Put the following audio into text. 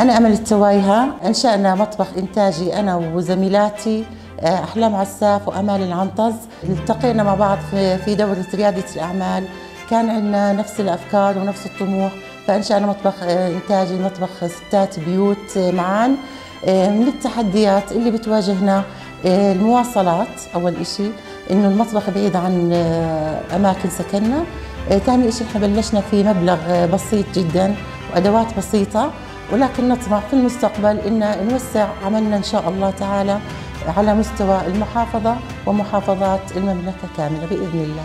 أنا أمل التوايها. أنشأنا مطبخ إنتاجي أنا وزميلاتي آه، أحلام عساف وأمال العنطز. التقينا مع بعض في دورة ريادة الأعمال. كان عندنا نفس الأفكار ونفس الطموح. فأنشأنا مطبخ آه، إنتاجي مطبخ ستات بيوت آه، معان من التحديات اللي بتواجهنا المواصلات أول إشي. إنه المطبخ بعيد عن أماكن سكننا. ثاني إشي إحنا بلشنا في مبلغ بسيط جدا وأدوات بسيطة. ولكن نطمع في المستقبل إن نوسع عملنا إن شاء الله تعالى على مستوى المحافظة ومحافظات المملكة كاملة بإذن الله.